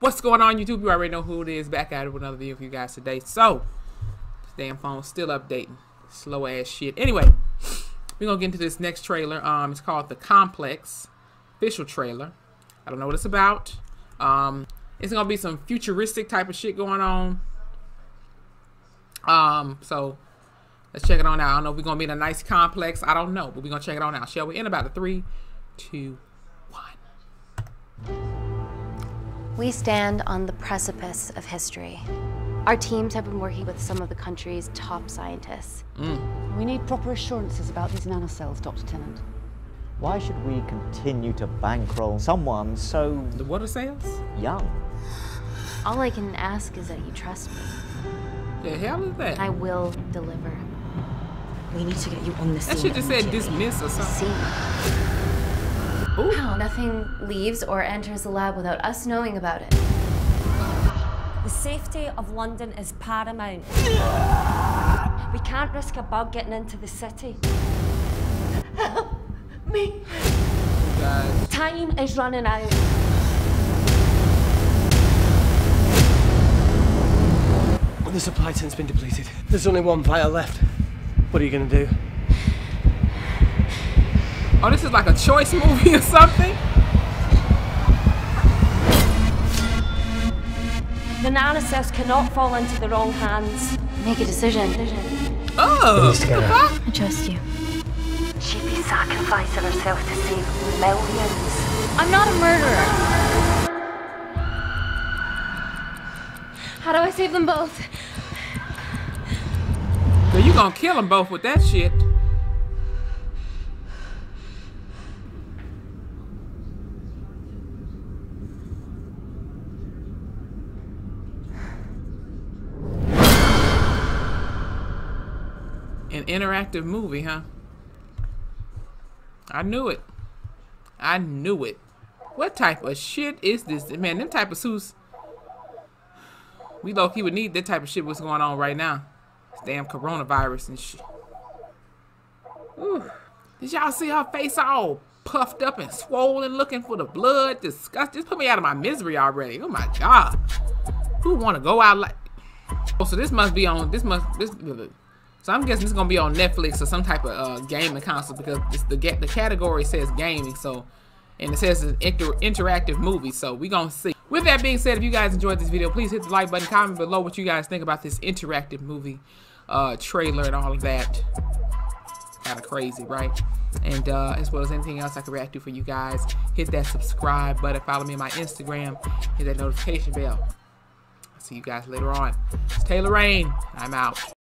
What's going on YouTube? You already know who it is. Back at it with another video for you guys today. So, this damn phone's still updating. Slow ass shit. Anyway, we're gonna get into this next trailer. Um, it's called The Complex. Official trailer. I don't know what it's about. Um, it's gonna be some futuristic type of shit going on. Um, so let's check it on out. I don't know if we're gonna be in a nice complex. I don't know, but we're gonna check it on out. Shall we? In about a three, two, one. We stand on the precipice of history. Our teams have been working with some of the country's top scientists. Mm. We need proper assurances about these nanocells, Dr. Tennant. Why should we continue to bankroll someone so The water sales? young? All I can ask is that you trust me. The hell is that? I will deliver. We need to get you on this That scene shit just said immediately. dismiss or something. See, Ooh. nothing leaves or enters the lab without us knowing about it. The safety of London is paramount. We can't risk a bug getting into the city. Me. Guys. Time is running out. The supply tank's been depleted. There's only one vial left. What are you gonna do? Oh, this is like a choice movie or something? The nanocells cannot fall into the wrong hands. Make a decision. Oh, what the? I trust you. She'd be sacrificing herself to save millions. I'm not a murderer. How do I save them both? Girl, you gonna kill them both with that shit. An interactive movie, huh? I knew it. I knew it. What type of shit is this? Man, them type of suits. We low key would need that type of shit what's going on right now. This damn coronavirus and shit. Ooh. Did y'all see her face all puffed up and swollen looking for the blood? Disgust. Just put me out of my misery already. Oh my god. Who wanna go out like Oh, so this must be on this must this so I'm guessing this is gonna be on Netflix or some type of uh, gaming console because the the category says gaming, so and it says it's an inter- interactive movie. So we gonna see. With that being said, if you guys enjoyed this video, please hit the like button, comment below what you guys think about this interactive movie uh, trailer and all of that. Kind of crazy, right? And uh, as well as anything else I can react to for you guys, hit that subscribe button, follow me on my Instagram, hit that notification bell. I'll see you guys later on. It's Taylor Rain. I'm out.